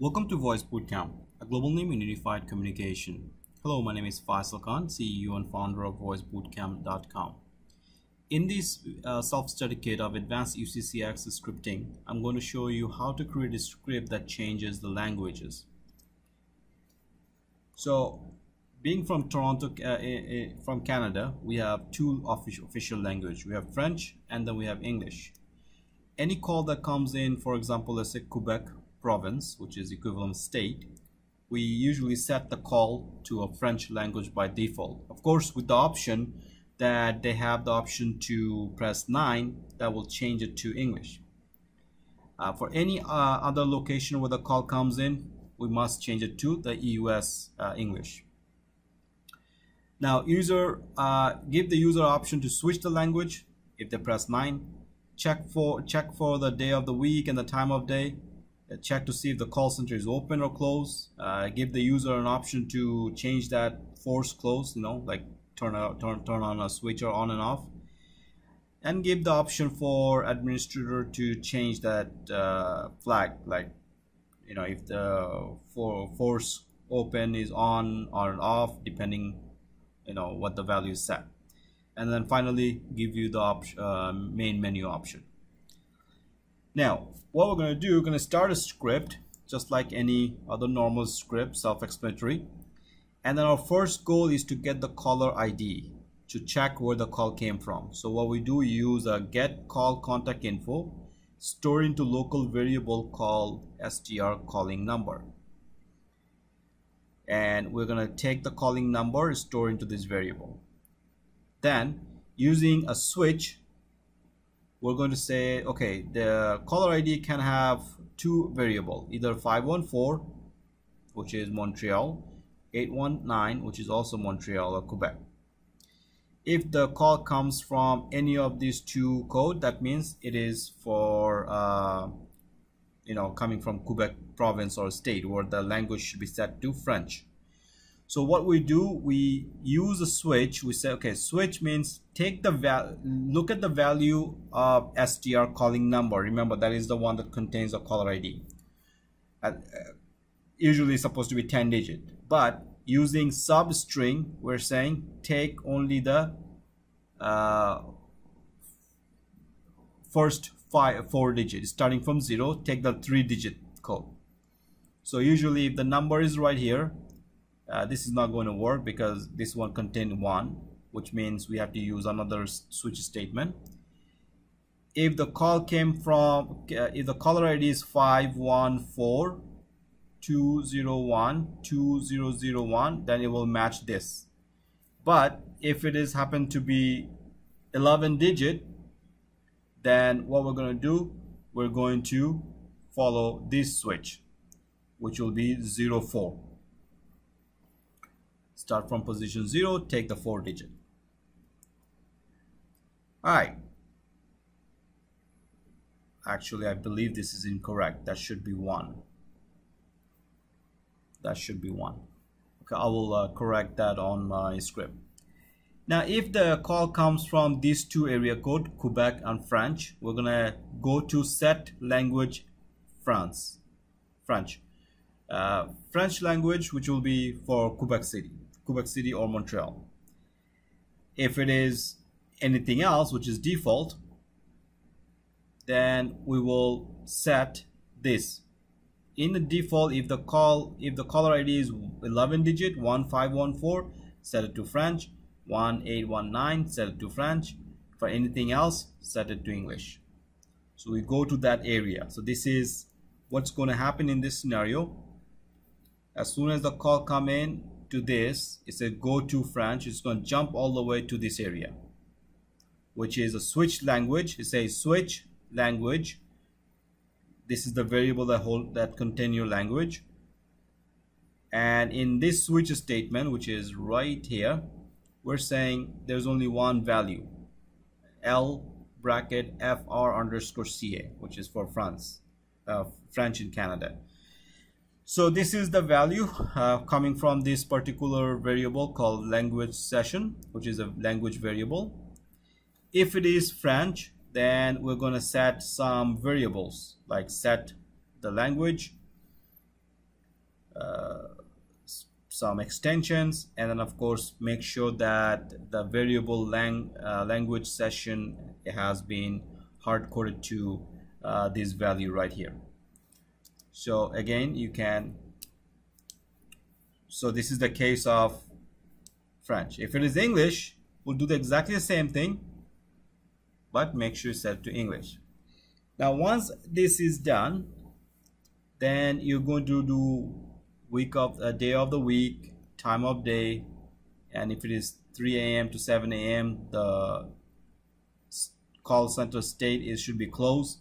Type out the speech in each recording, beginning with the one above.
Welcome to Voice Bootcamp, a global name in unified communication. Hello, my name is Faisal Khan, CEO and founder of VoiceBootcamp.com. In this uh, self-study kit of advanced UCCX scripting, I'm going to show you how to create a script that changes the languages. So, being from Toronto, uh, from Canada, we have two official, official language. We have French and then we have English. Any call that comes in, for example, let's say Quebec province, which is equivalent state, we usually set the call to a French language by default. Of course, with the option that they have the option to press 9, that will change it to English. Uh, for any uh, other location where the call comes in, we must change it to the EUS uh, English. Now, user uh, give the user option to switch the language if they press 9. Check for check for the day of the week and the time of day check to see if the call center is open or closed. Uh, give the user an option to change that force close you know like turn out turn, turn on a switcher on and off. And give the option for administrator to change that uh, flag like you know if the for force open is on or off depending you know what the value is set. And then finally give you the option uh, main menu option. Now, what we're going to do, we're going to start a script just like any other normal script, self-explanatory. And then our first goal is to get the caller ID to check where the call came from. So what we do we use a get call contact info, store into local variable called str calling number. And we're going to take the calling number, store into this variable. Then using a switch we're going to say okay the caller ID can have two variable either 514 which is Montreal 819 which is also Montreal or Quebec. If the call comes from any of these two code that means it is for uh, you know coming from Quebec province or state where the language should be set to French so what we do, we use a switch. We say, okay, switch means take the val look at the value of str calling number. Remember, that is the one that contains a caller ID. Uh, usually supposed to be 10 digit. But using substring, we're saying take only the uh, first five, four digits. Starting from zero, take the three digit code. So usually if the number is right here, uh, this is not going to work because this one contained one which means we have to use another switch statement. If the call came from uh, if the caller id is 514 201 2001 then it will match this. But if it is happen to be 11 digit then what we're going to do we're going to follow this switch which will be 04 start from position 0 take the 4 digit. Alright. Actually I believe this is incorrect. That should be 1 that should be 1 okay I will uh, correct that on my script. Now if the call comes from these two area code Quebec and French we're gonna go to set language France. French. Uh, French language which will be for Quebec City Quebec City or Montreal. If it is anything else, which is default, then we will set this. In the default, if the call if the caller ID is 11 digit 1514, set it to French. 1819, set it to French. For anything else, set it to English. So we go to that area. So this is what's going to happen in this scenario. As soon as the call come in, to this, it's a go to French. It's going to jump all the way to this area, which is a switch language. It says switch language. This is the variable that hold that contain your language. And in this switch statement, which is right here, we're saying there's only one value, L bracket FR underscore CA, which is for France, uh, French in Canada. So this is the value uh, coming from this particular variable called language session, which is a language variable. If it is French, then we're going to set some variables like set the language uh, some extensions and then of course make sure that the variable lang uh, language session has been hard coded to uh, this value right here so again you can so this is the case of French if it is English we'll do the exactly the same thing but make sure set to English now once this is done then you're going to do week of a uh, day of the week time of day and if it is 3 a.m. to 7 a.m. the call center state is should be closed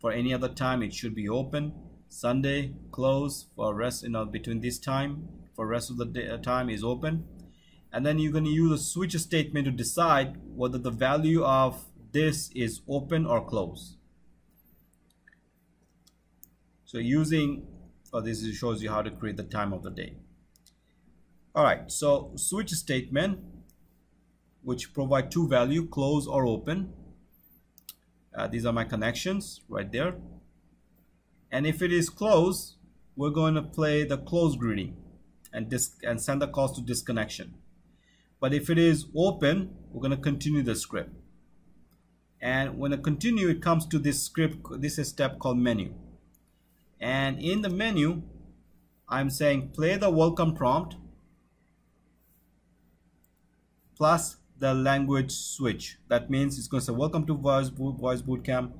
for any other time it should be open Sunday close for rest you know between this time for rest of the day, uh, time is open. And then you're going to use a switch statement to decide whether the value of this is open or close. So using oh, this shows you how to create the time of the day. All right so switch statement which provide two value close or open. Uh, these are my connections right there and if it is closed, we're going to play the close greeting and and send the calls to disconnection. But if it is open we're going to continue the script. And when I continue it comes to this script this is a step called menu. And in the menu I'm saying play the welcome prompt plus the language switch. That means it's going to say welcome to voice voice bootcamp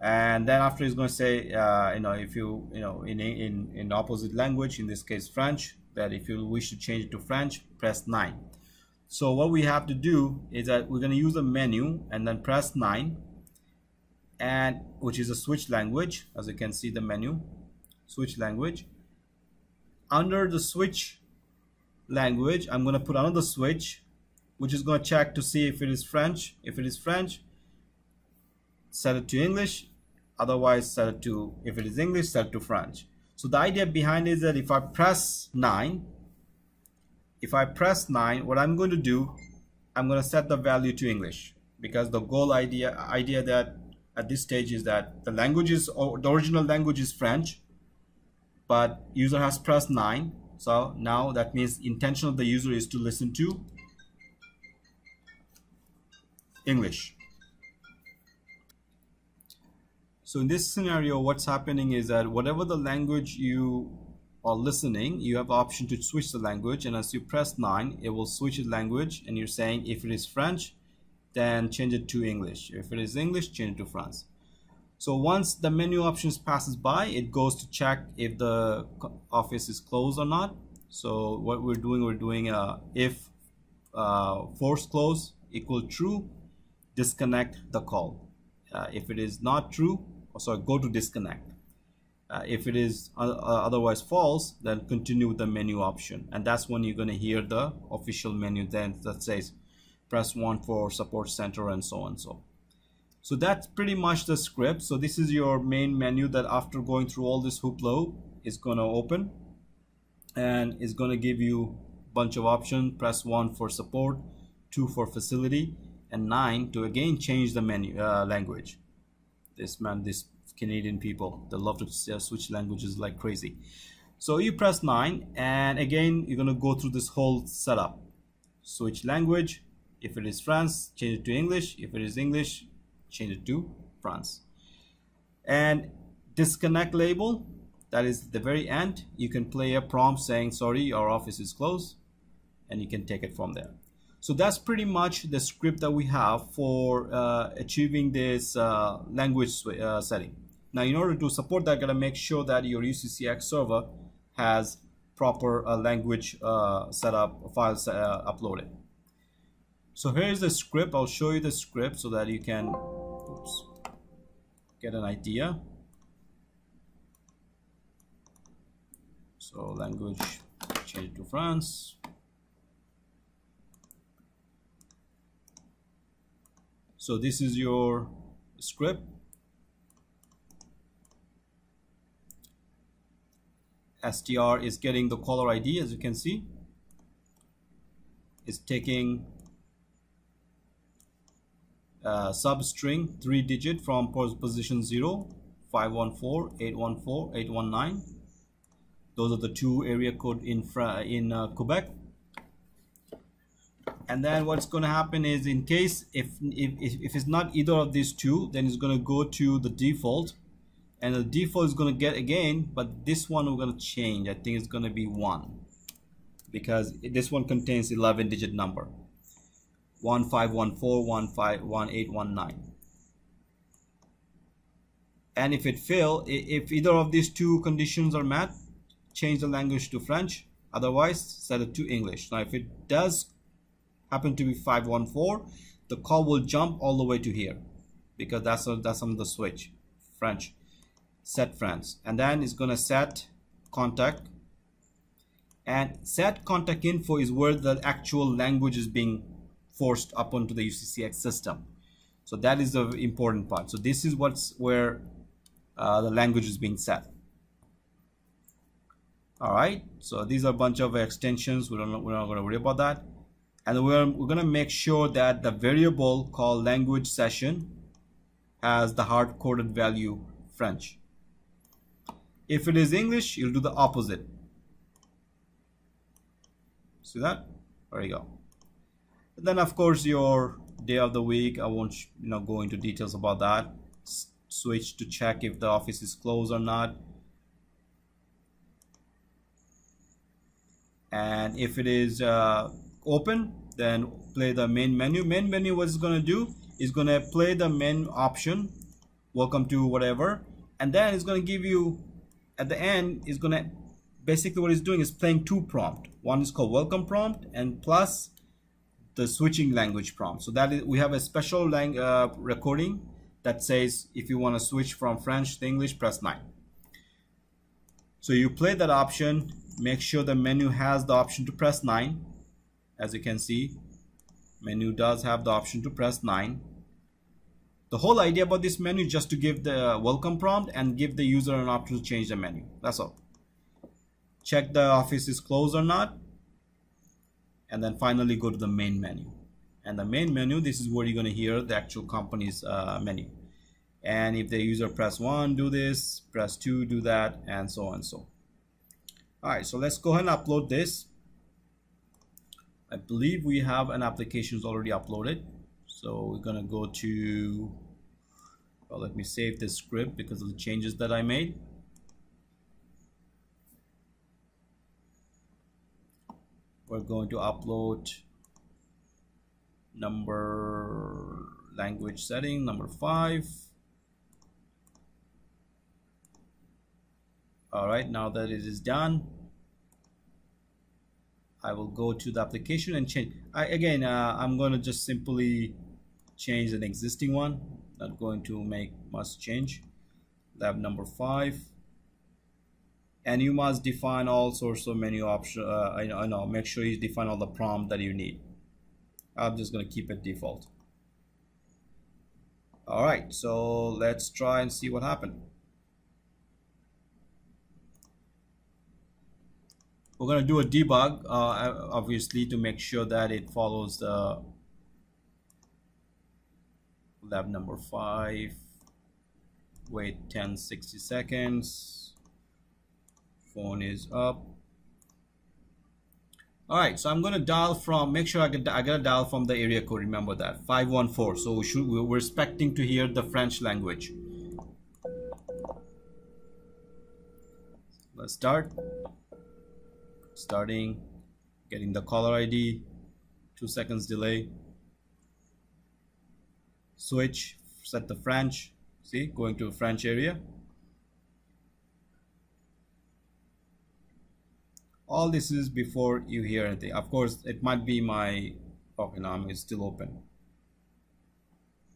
and then after it's going to say uh, you know if you you know in in in opposite language in this case French that if you wish to change it to French press 9 so what we have to do is that we're going to use a menu and then press 9 and which is a switch language as you can see the menu switch language. Under the switch language I'm going to put another switch which is going to check to see if it is French if it is French set it to English otherwise set it to if it is English set it to French. So the idea behind is that if I press 9 if I press 9 what I'm going to do I'm going to set the value to English. Because the goal idea idea that at this stage is that the language is or the original language is French but user has pressed 9 so now that means intention of the user is to listen to English so in this scenario what's happening is that whatever the language you are listening you have the option to switch the language and as you press 9 it will switch the language and you're saying if it is French then change it to English. If it is English, change it to France. So once the menu options passes by, it goes to check if the office is closed or not. So what we're doing, we're doing a if uh, force close equal true, disconnect the call. Uh, if it is not true, or sorry, go to disconnect. Uh, if it is uh, otherwise false, then continue with the menu option. And that's when you're going to hear the official menu then that says press 1 for support center and so on and so so that's pretty much the script so this is your main menu that after going through all this hoopla is going to open and is going to give you a bunch of options press 1 for support 2 for facility and 9 to again change the menu uh, language this man this Canadian people they love to uh, switch languages like crazy so you press 9 and again you're going to go through this whole setup switch language if it is France, change it to English. If it is English, change it to France. And disconnect label, that is the very end. You can play a prompt saying, sorry, our office is closed, and you can take it from there. So that's pretty much the script that we have for uh, achieving this uh, language uh, setting. Now, in order to support that, gotta make sure that your UCCX server has proper uh, language uh, setup files uh, uploaded. So here's the script. I'll show you the script so that you can oops, get an idea. So language, change to France. So this is your script. str is getting the caller ID as you can see. It's taking substring three digit from position 0 514 814 819 those are the two area code in in uh, Quebec and then what's going to happen is in case if, if if it's not either of these two then it's going to go to the default. And the default is going to get again but this one we're going to change. I think it's going to be one. Because this one contains 11 digit number. 1514151819 and if it fail if either of these two conditions are met change the language to French. Otherwise set it to English. Now if it does happen to be 514 the call will jump all the way to here because that's a, that's on the switch French set France and then it's gonna set contact. And set contact info is where the actual language is being forced up onto the UCCX system. So that is the important part. So this is what's where uh, the language is being set. All right? So these are a bunch of extensions. We don't we're not going to worry about that and we're, we're going to make sure that the variable called language session has the hard-coded value French. If it is English, you'll do the opposite. See that? There you go. And then of course your day of the week, I won't you know go into details about that. S switch to check if the office is closed or not. And if it is uh, open then play the main menu. Main menu what it's gonna do is gonna play the main option welcome to whatever and then it's gonna give you at the end is gonna basically what it's doing is playing two prompt. One is called welcome prompt and plus the switching language prompt. So that is we have a special lang uh, recording that says if you want to switch from French to English press 9 so you play that option make sure the menu has the option to press 9 as you can see menu does have the option to press 9 the whole idea about this menu is just to give the welcome prompt and give the user an option to change the menu. That's all. Check the office is closed or not. And then finally go to the main menu. And the main menu this is where you're going to hear the actual company's uh, menu. And if the user press 1 do this press 2 do that and so on and so all right so let's go ahead and upload this I believe we have an applications already uploaded. So we're gonna go to well, let me save this script because of the changes that I made. We're going to upload number language setting number five. All right now that it is done I will go to the application and change. I again uh, I'm going to just simply change an existing one not going to make much change. Lab number five. And you must define all sorts of menu option uh, I, know, I know make sure you define all the prompt that you need. I'm just going to keep it default. All right so let's try and see what happened we're going to do a debug uh, obviously to make sure that it follows the lab number five. Wait 10 60 seconds. Phone is up. All right so i'm going to dial from make sure i get i gotta dial from the area code. Remember that. 514 so we should we're expecting to hear the french language. Let's start starting getting the caller ID two seconds delay. Switch set the French see going to a French area. All this is before you hear anything. Of course it might be my okay now it's still open.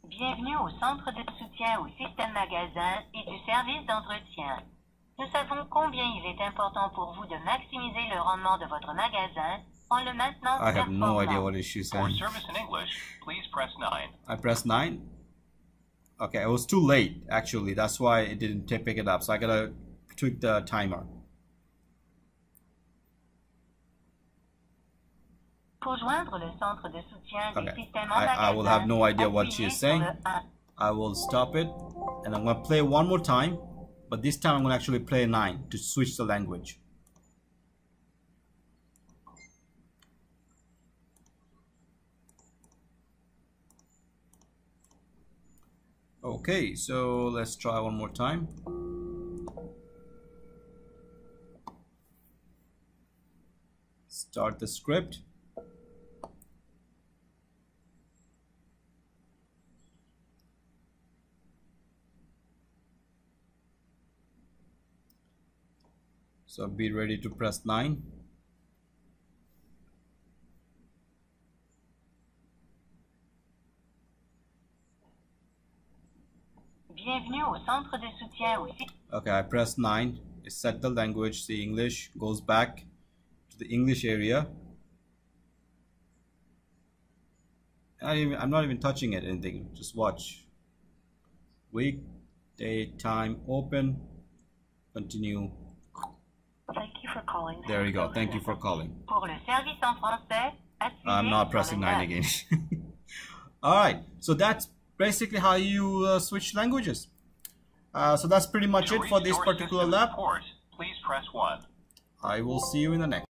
Bienvenue au centre de soutien au système magasin et du service d'entretien. Nous savons combien il est important pour vous de maximiser le rendement de votre magasin en le maintenant I have no idea what is she saying. For service in English, please press 9. I pressed 9? Okay, it was too late actually. That's why it didn't pick it up. So I gotta tweak the timer. Pour joindre le centre de soutien Okay. des systèmes I, I will have no idea what she's saying. le 1. I will stop it and I'm gonna play one more time, but this time I'm going to actually play 9 to switch the language. Okay, so let's try one more time. Start the script. So be ready to press 9. Bienvenue au centre de soutien au. Okay, I press 9. It set the language, the English, goes back to the English area. I I'm not even touching it, anything. Just watch. Week, day, time, open, continue. For calling. There you go. Thank you for calling. Pour le service en français, I'm not pressing 9 again. All right. So that's basically how you uh, switch languages. Uh, so that's pretty much To it for this particular lab. support, please press 1. I will see you in the next.